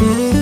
Mm-hmm.